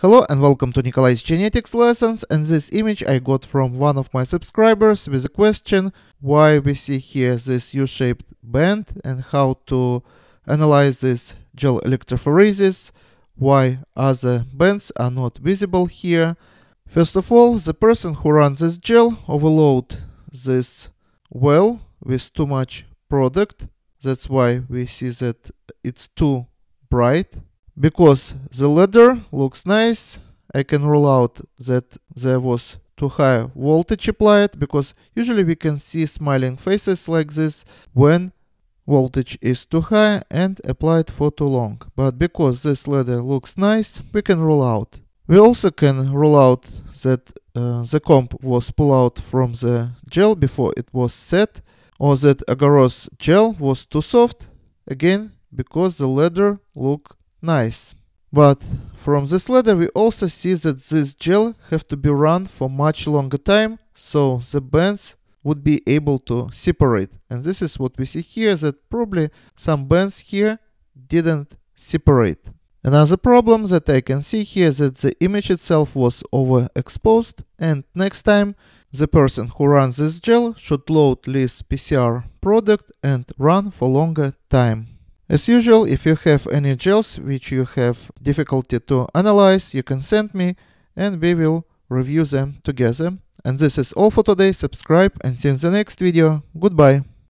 Hello and welcome to Nikolay's genetics lessons and this image I got from one of my subscribers with a question why we see here this U-shaped band and how to analyze this gel electrophoresis, why other bands are not visible here. First of all, the person who runs this gel overload this well with too much product. That's why we see that it's too bright because the ladder looks nice, I can rule out that there was too high voltage applied because usually we can see smiling faces like this when voltage is too high and applied for too long. But because this ladder looks nice, we can rule out. We also can rule out that uh, the comb was pulled out from the gel before it was set or that agarose gel was too soft, again because the ladder look Nice. But from this ladder we also see that this gel have to be run for much longer time, so the bands would be able to separate. And this is what we see here, that probably some bands here didn't separate. Another problem that I can see here that the image itself was overexposed and next time the person who runs this gel should load this PCR product and run for longer time. As usual, if you have any gels which you have difficulty to analyze, you can send me and we will review them together. And this is all for today. Subscribe and see you in the next video. Goodbye.